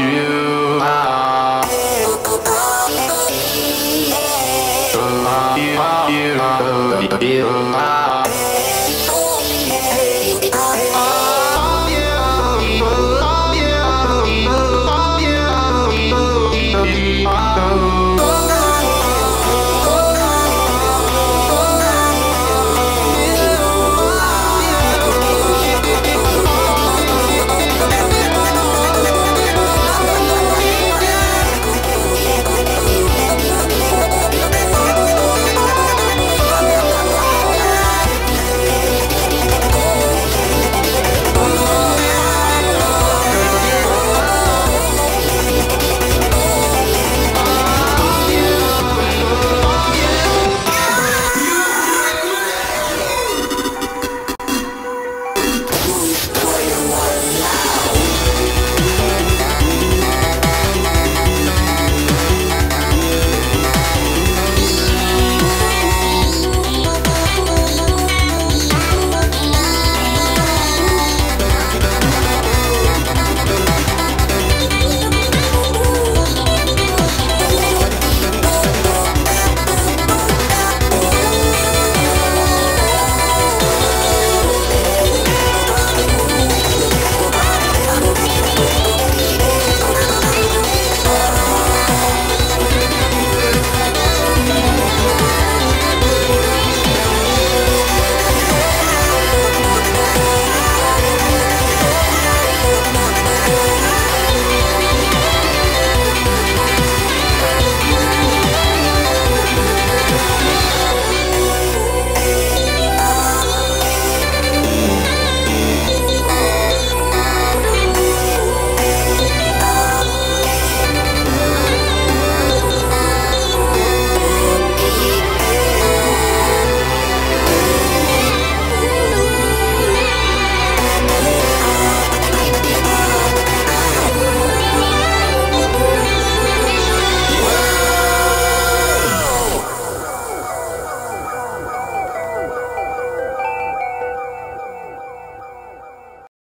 you. you. you. you.